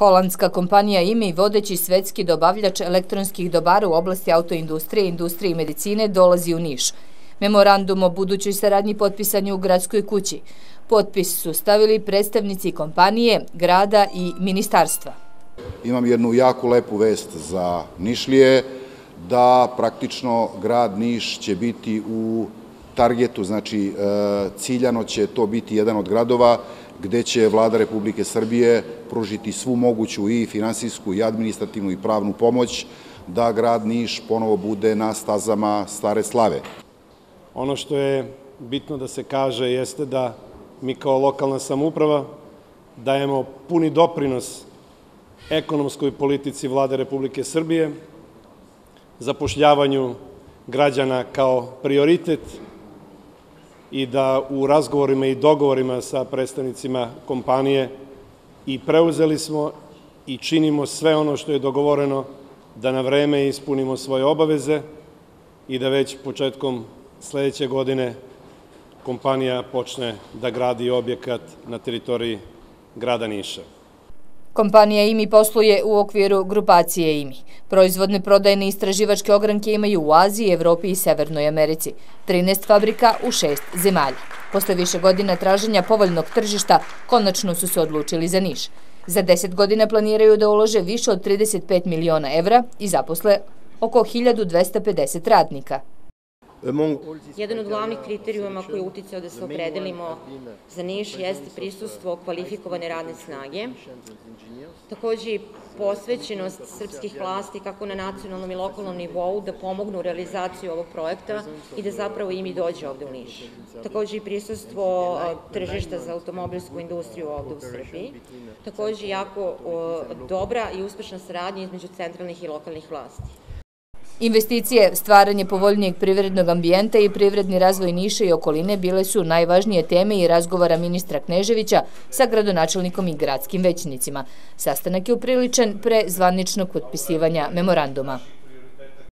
Holandska kompanija IME i vodeći svetski dobavljač elektronskih dobara u oblasti autoindustrije, industrije i medicine dolazi u Niš. Memorandum o budućoj saradnji potpisan je u gradskoj kući. Potpis su stavili predstavnici kompanije, grada i ministarstva. Imam jednu jako lepu vest za Nišlije, da praktično grad Niš će biti u targetu, znači e, ciljano će to biti jedan od gradova gde će vlada Republike Srbije pružiti svu moguću i finansijsku i administrativnu i pravnu pomoć da grad Niš ponovo bude na stazama stare slave. Ono što je bitno da se kaže jeste da mi kao lokalna samuprava dajemo puni doprinos ekonomskoj politici vlade Republike Srbije, zapošljavanju građana kao prioritet i da u razgovorima i dogovorima sa predstavnicima kompanije i preuzeli smo i činimo sve ono što je dogovoreno da na vreme ispunimo svoje obaveze i da već početkom sledeće godine kompanija počne da gradi objekat na teritoriji grada Niša. Kompanija IMI posluje u okviru grupacije IMI. Proizvodne prodajne istraživačke ogranke imaju u Aziji, Evropi i Severnoj Americi. 13 fabrika u šest zemalja. Posle više godina traženja povoljnog tržišta, konačno su se odlučili za Niš. Za 10 godina planiraju da ulože više od 35 miliona evra i zaposle oko 1250 radnika. Jedan od glavnih kriterijuma koji je uticao da se opredelimo za Niš jeste prisustvo kvalifikovane radne snage, takođe i posvećenost srpskih vlasti kako na nacionalnom i lokalnom nivou da pomognu realizaciju ovog projekta i da zapravo im i dođe ovde u Niš. Takođe i prisustvo tržišta za automobilsku industriju ovde u Srbiji. Takođe jako dobra i uspešna saradnja između centralnih i lokalnih vlasti. Investicije, stvaranje povoljnijeg privrednog ambijenta i privredni razvoj Niša i okoline bile su najvažnije teme i razgovora ministra Kneževića sa gradonačelnikom i gradskim većnicima. Sastanak je upriličen pre zvaničnog potpisivanja memoranduma.